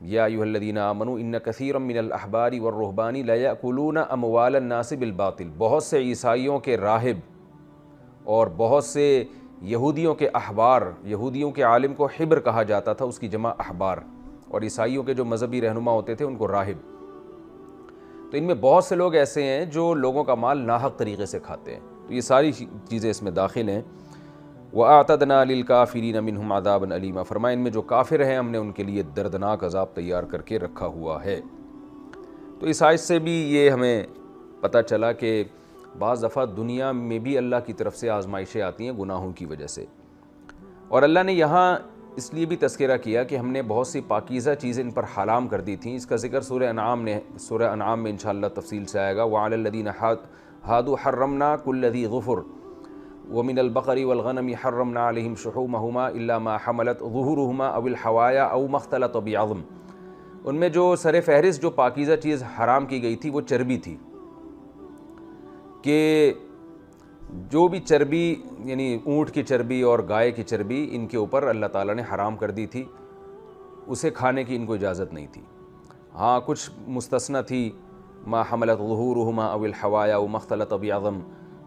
या यूहल्लदीन आमनु इन कसीर मिनल अहबारी व रहबानी लयाकुलून अमवाल नासिबिलबातिल बहुत से ईसाइयों के राहिब और बहुत से यहूदियों के अहबार यहूदियों के आलिम को हिब्र कहा जाता था उसकी जमा अहबार और ईसाइयों के जो मजहबी रहनुमा होते थे उनको राहिब तो इनमें बहुत से लोग ऐसे हैं जो लोगों का माल नाहक तरीके से खाते हैं। तो ये सारी चीज़ें इसमें दाखिल हैं। व आतदना काफ़िरीन मिनहम आदाबन अलीमा। फरमाए, इनमें जो काफिर हैं, हमने उनके लिए दर्दनाक अजाब तैयार करके रखा हुआ है। तो इस आयत से भी ये हमें पता चला कि बाज़ दफ़ा दुनिया में भी अल्लाह की तरफ़ से आजमाइशें आती हैं गुनाहों की वजह से। और अल्लाह ने यहाँ इसलिए भी तस्करा किया कि हमने बहुत सी पाकिज़ा चीज़ें इन पर हराम कर दी थी। इसका ज़िक्र सूर अनाम ने सूर अनाम में इन तफसील से आएगा। वालदीन हादु हर्रमना कुल्लदी गफ़ुर। वमिन अलबकरी वलगनम हर्रमना अलहम शहूमहुमा इल्ला हमलत ज़ुहुरुहुमा अविल हवाया अव मख्तलत अबियाज़म उनमें जो सर फहरिस्त, जो पाकिज़ा चीज़ हराम की गई थी, वो चर्बी थी। कि जो भी चर्बी, यानी ऊँट की चर्बी और गाय की चर्बी, इनके ऊपर अल्लाह ताला ने हराम कर दी थी, उसे खाने की इनको इजाज़त नहीं थी। हाँ कुछ मुस्तना थी, मा हमलत ज़हूरहमा अविल हवाया मख्तलत अब आज़म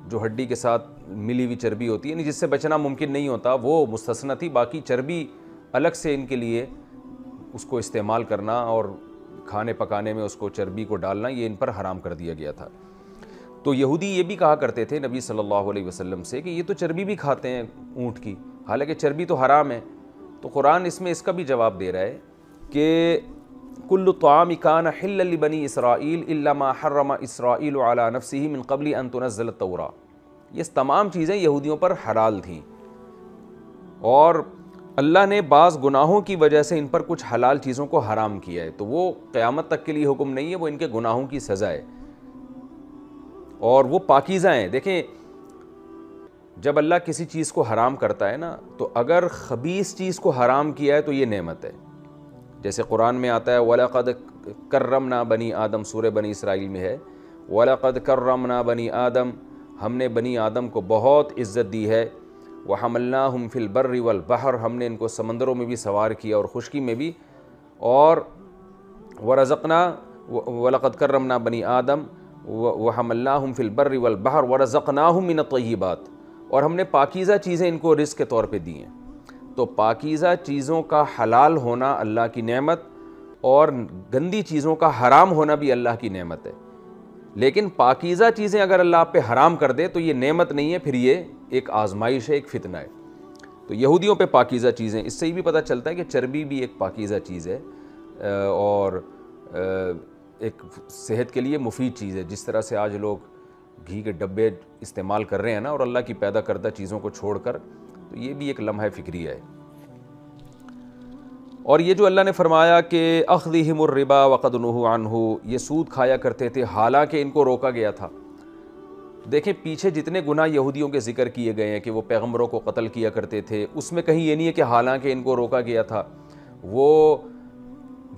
जो हड्डी के साथ मिली हुई चर्बी होती है, यानी जिससे बचना मुमकिन नहीं होता, वो मुस्तना थी बाकी चर्बी अलग से इनके लिए उसको इस्तेमाल करना और खाने पकाने में उसको चर्बी को डालना, ये इन पर हराम कर दिया गया था। तो यहूदी ये भी कहा करते थे नबी सल्लल्लाहु अलैहि वसल्लम से कि ये तो चर्बी भी खाते हैं ऊँट की, हालाँकि चर्बी तो हराम है। तो कुरान इसमें इसका भी जवाब दे रहा है कि कुल्ल ताम इकान हिल बनी इसराइल हर्रमा इसराइल अला नफसी मिन कबली अनतनज़ल तौरा। ये तमाम चीज़ें यहूदियों पर हलाल थीं। और अल्लाह ने बाज़ गुनाहों की वजह से इन पर कुछ हलाल चीज़ों को हराम किया है। तो वो क़यामत तक के लिए हुक्म नहीं है, वो इनके गुनाहों की सज़ा है। और वो पाकिज़ा हैं। देखें, जब अल्लाह किसी चीज़ को हराम करता है ना तो अगर ख़बीस चीज़ को हराम किया है तो ये नेमत है। जैसे कुरान में आता है, वलाक़द कर्रम ना बनी आदम सूर बनी इसराइल में है। वलाक़द कर्रम ना बनी आदम हमने बनी आदम को बहुत इज़्ज़त दी है। वह हमल्ला हम फिल बर्र बहर, हमने इनको समंदरों में भी सवार किया और खुशकी में भी। और व रज़कना वलक़द कर्रम ना बनी आदम। व हम फ़िलबर वलबहर वरज़क़नाहम मिन तय्यबात। और हमने पाकिज़ा चीज़ें इनको रिस्क के तौर पे दी हैं। तो पाकिज़ा चीज़ों का हलाल होना अल्लाह की नेमत और गंदी चीज़ों का हराम होना भी अल्लाह की नेमत है। लेकिन पाकिज़ा चीज़ें अगर अल्लाह पे हराम कर दे तो ये नेमत नहीं है, फिर ये एक आजमाइश है, एक फितना है। तो यहूदियों पे पाकिज़ा चीज़ें, इससे ही भी पता चलता है कि चर्बी भी एक पाकिज़ा चीज़ है और एक सेहत के लिए मुफीद चीज़ है। जिस तरह से आज लोग घी के डब्बे इस्तेमाल कर रहे हैं ना, और अल्लाह की पैदा करदा चीज़ों को छोड़कर तो ये भी एक लम्हा फ़िक्रिया है। और ये जो अल्लाह ने फरमाया कि अखदिमरबा वक़दनहु ये सूद खाया करते थे, हालाँकि इनको रोका गया था। देखें, पीछे जितने गुनाह यहूदियों के ज़िक्र किए गए हैं कि वो पैगम्बरों को कत्ल किया करते थे, उसमें कहीं ये नहीं है कि हालाँकि इनको रोका गया था। वो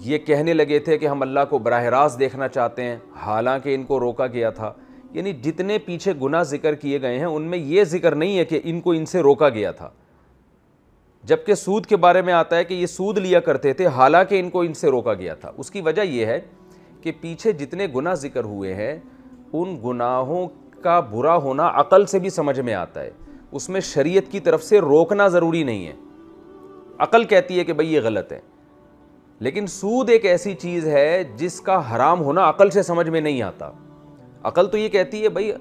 ये कहने लगे थे कि हम अल्लाह को बरह रास्त देखना चाहते हैं, हालाँकि इनको रोका गया था। यानी जितने पीछे गुनाह ज़िक्र किए गए हैं, उनमें यह ज़िक्र नहीं है कि इनको इनसे रोका गया था। जबकि सूद के बारे में आता है कि ये सूद लिया करते थे, हालाँकि इनको इनसे रोका गया था। उसकी वजह यह है कि पीछे जितने गुनाह ज़िक्र हुए हैं, उन गुनाहों का बुरा होना अकल से भी समझ में आता है। उसमें शरीयत की तरफ़ से रोकना ज़रूरी नहीं है। अकल कहती है कि भाई ये गलत है। लेकिन सूद एक ऐसी चीज़ है जिसका हराम होना अकल से समझ में नहीं आता। अकल तो ये कहती है भाई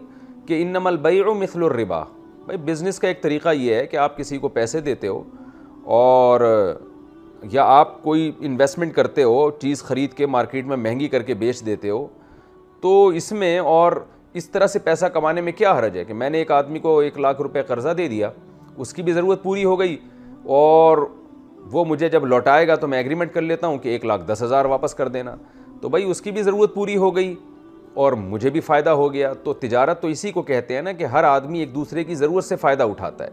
कि इन नमल बई मिसलरिबा भाई बिज़नेस का एक तरीका ये है कि आप किसी को पैसे देते हो और, या आप कोई इन्वेस्टमेंट करते हो, चीज़ ख़रीद के मार्केट में महँगी करके बेच देते हो तो इसमें और इस तरह से पैसा कमाने में क्या हरज है कि मैंने एक आदमी को एक लाख रुपए कर्ज़ा दे दिया, उसकी भी ज़रूरत पूरी हो गई और वो मुझे जब लौटाएगा तो मैं एग्रीमेंट कर लेता हूँ कि एक लाख दस हज़ार वापस कर देना। तो भाई उसकी भी ज़रूरत पूरी हो गई और मुझे भी फ़ायदा हो गया। तो तिजारत तो इसी को कहते हैं ना कि हर आदमी एक दूसरे की ज़रूरत से फ़ायदा उठाता है।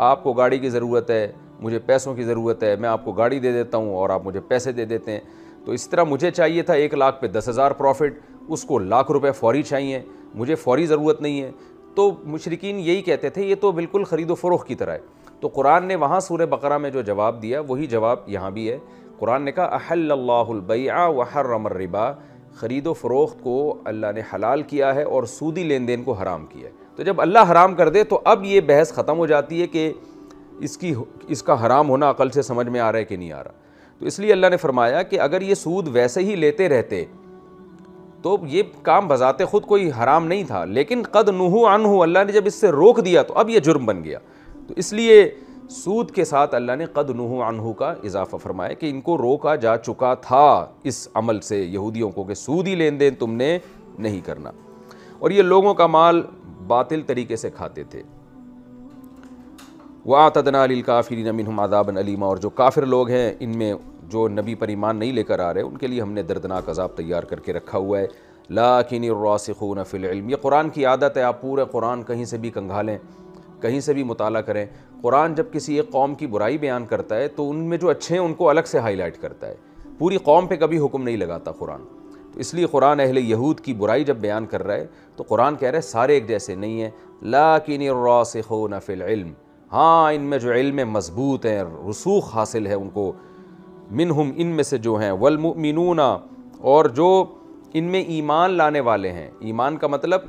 आपको गाड़ी की ज़रूरत है मुझे पैसों की ज़रूरत है, मैं आपको गाड़ी दे देता हूँ और आप मुझे पैसे दे देते हैं। तो इस तरह मुझे चाहिए था एक लाख पे दस हज़ार प्रॉफिट, उसको लाख रुपए फौरी चाहिए, मुझे फौरी ज़रूरत नहीं है। तो मुशरकिन यही कहते थे, ये तो बिल्कुल ख़रीदो फ़रोख की तरह है। तो कुरान ने वहाँ सूर बकरा में जो जवाब दिया, वही जवाब यहाँ भी है। कुरान ने कहा अहल्लाबैआ व रिबा। ख़रीदो फ़रोख्त को अल्लाह ने हलाल किया है और सूदी लेन देन को हराम किया है। तो जब अल्लाह हराम कर दे तो अब ये बहस ख़त्म हो जाती है कि इसकी इसका हराम होना अकल से समझ में आ रहा है कि नहीं आ रहा। तो इसलिए अल्लाह ने फरमाया कि अगर ये सूद वैसे ही लेते रहते तो ये काम बजाते ख़ुद कोई हराम नहीं था। लेकिन कद नूहू अनहू अल्लाह ने जब इससे रोक दिया तो अब ये जुर्म बन गया। तो इसलिए सूद के साथ अल्लाह ने कद नूहू अनहू का इजाफ़ा फरमाया कि इनको रोका जा चुका था इस अमल से यहूदियों को कि सूदी लेन देन तुमने नहीं करना। और ये लोगों का माल बातिल तरीके से खाते थे। वातदना काफ़िर मिन आदाबन अलीमा। और जो काफिर लोग हैं, इनमें जो नबी पर ईमान नहीं लेकर आ रहे, उनके लिए हमने दर्दनाक अजाब तैयार करके रखा हुआ है। लाकिन रासिखून फ़िल्म ये कुरान की आदत है, आप पूरे कुरान कहीं से भी कंघालें कहीं से भी मुताला करें। कुरान जब किसी एक कौम की बुराई बयान करता है तो उनमें जो अच्छे हैं, उनको अलग से हाईलाइट करता है। पूरी कौम पे कभी हुक्म नहीं लगाता कुरान। तो इसलिए कुरान अहल यहूद की बुराई जब बयान कर रहा है तो कुरान कह रहा है, सारे एक जैसे नहीं हैं। लाकिन रासिखून फ़िल्म हाँ इनमें जो इल्म मज़बूत हैं, रसूख हासिल है उनको। मिन हम इनमें से जो हैं वलमिनूना और जो इनमें ईमान लाने वाले हैं। ईमान का मतलब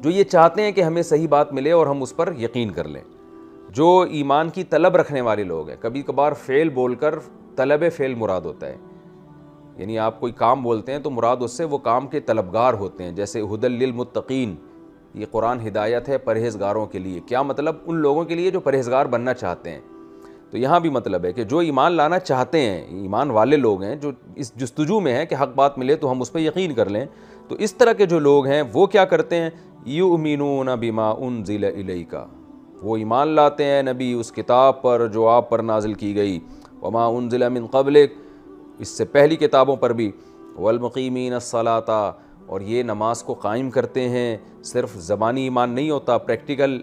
जो ये चाहते हैं कि हमें सही बात मिले और हम उस पर यकीन कर लें। जो ईमान की तलब रखने वाले लोग हैं कभी कभार फ़ेल बोलकर तलब फ़ेल मुराद होता है। यानी आप कोई काम बोलते हैं तो मुराद उससे, वो काम के तलबगार होते हैं, जैसे हदलमुत्तकीन ये कुरान हिदायत है परहेज़गारों के लिए। क्या मतलब? उन लोगों के लिए जो परहेज़गार बनना चाहते हैं। तो यहाँ भी मतलब है कि जो ईमान लाना चाहते हैं, ईमान वाले लोग हैं, जो इस जस्तजू में हैं कि हक बात मिले तो हम उस पर यकीन कर लें। तो इस तरह के जो लोग हैं, वो क्या करते हैं? यू उमीन बिमा उन ज़िल का वो ईमान लाते हैं नबी, उस किताब पर जो आप पर नाजिल की गई। वमा उन ज़िला मिन कबल इससे पहली किताबों पर भी। वलमकीमीन सलाता। और ये नमाज़ को कायम करते हैं, सिर्फ़ ज़बानी ईमान नहीं होता, प्रैक्टिकल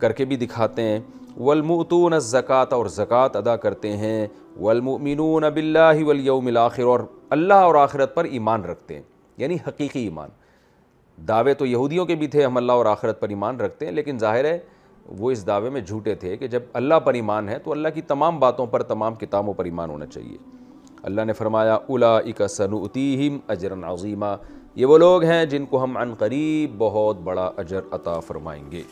करके भी दिखाते हैं। वलमतून ज़क़़त और ज़क़़त अदा करते हैं। वलमिन बिल्लावलयमिल आखिर और अल्लाह और आखिरत पर ईमान रखते हैं, यानी हकीकी ईमान। दावे तो यहूदियों के भी थे, हम अल्लाह और आखिरत पर ईमान रखते हैं, लेकिन ज़ाहिर है वो इस दावे में झूठे थे कि जब अल्लाह पर ईमान है तो अल्लाह की तमाम बातों पर, तमाम किताबों पर ईमान होना चाहिए। अल्लाह ने फरमाया उला इक अजरन अजीमा। ये वो लोग हैं जिनको हम अन करीब बहुत बड़ा अजर अता फरमाएँगे।